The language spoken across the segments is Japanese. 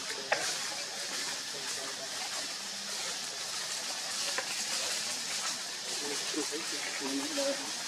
Thank you.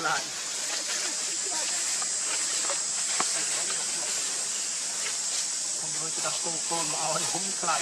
くない。この置いてた方向周り、ほんくない。